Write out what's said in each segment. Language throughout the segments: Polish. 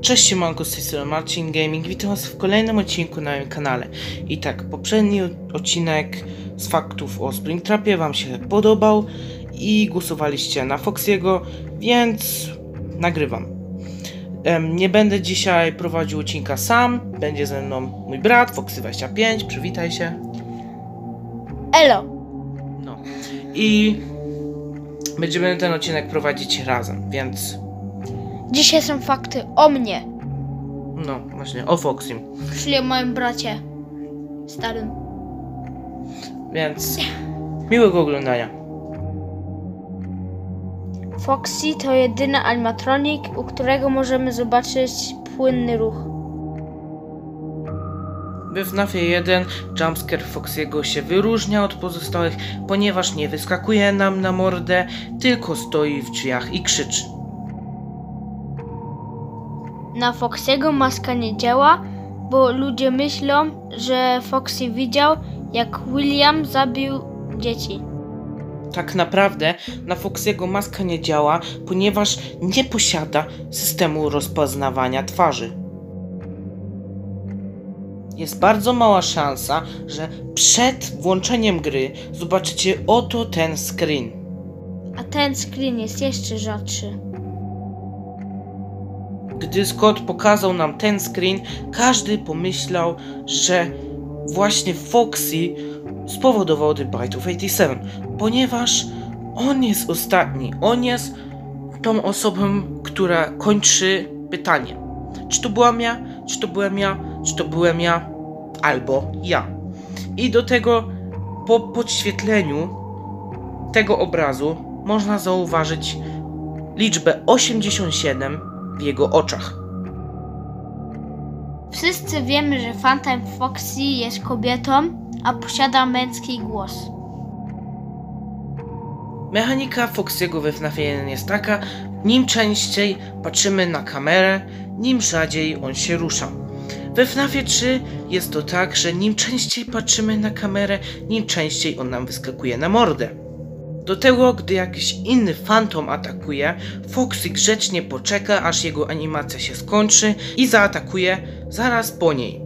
Cześć siemanko, z tej strony Marcin Gaming, witam was w kolejnym odcinku na moim kanale. I tak, poprzedni odcinek z faktów o Springtrapie wam się podobał i głosowaliście na Foxiego, więc nagrywam. Nie będę dzisiaj prowadził odcinka sam, będzie ze mną mój brat, Foxy25, przywitaj się. Elo! No. I będziemy ten odcinek prowadzić razem, więc Dzisiaj są fakty o mnie, no właśnie, o Foxym. czyli o moim bracie starym. Więc miłego oglądania. Foxy to jedyny animatronik, u którego możemy zobaczyć płynny ruch. We FNAFie 1 jumpscare Foxiego się wyróżnia od pozostałych, ponieważ nie wyskakuje nam na mordę, tylko stoi w drzwiach i krzyczy. Na Foxiego maska nie działa, bo ludzie myślą, że Foxy widział, jak William zabił dzieci. Tak naprawdę na Foxiego maska nie działa, ponieważ nie posiada systemu rozpoznawania twarzy. Jest bardzo mała szansa, że przed włączeniem gry zobaczycie oto ten screen. A ten screen jest jeszcze rzadszy. Gdy Scott pokazał nam ten screen, każdy pomyślał, że właśnie Foxy spowodował The Bite of 87, ponieważ on jest ostatni. On jest tą osobą, która kończy pytanie. Czy to byłam ja? Czy to byłem ja? Czy to byłem ja? Albo ja. I do tego po podświetleniu tego obrazu można zauważyć liczbę 87 w jego oczach. Wszyscy wiemy, że Phantom Foxy jest kobietą, a posiada męski głos. Mechanika Foxiego we FNAF 1 jest taka, nim częściej patrzymy na kamerę, nim rzadziej on się rusza. We FNAF 3 jest to tak, że nim częściej patrzymy na kamerę, nim częściej on nam wyskakuje na mordę. Do tego, gdy jakiś inny fantom atakuje, Foxy grzecznie poczeka, aż jego animacja się skończy i zaatakuje zaraz po niej.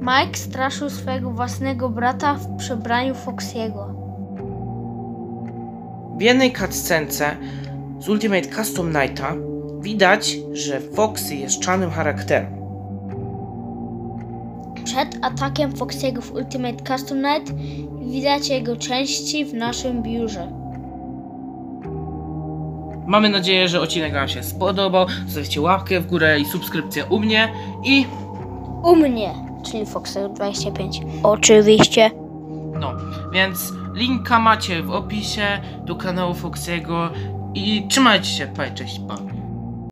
Mike straszył swojego własnego brata w przebraniu Foxiego. W jednej cutscence z Ultimate Custom Nighta widać, że Foxy jest czarnym charakterem. Przed atakiem Foxiego w Ultimate Custom Night widać jego części w naszym biurze. Mamy nadzieję, że odcinek Wam się spodobał. Zostawcie łapkę w górę i subskrypcję u mnie i U mnie, czyli Foxiego 25. Oczywiście. no, więc linka macie w opisie do kanału Foxiego i trzymajcie się, pa, cześć, pa.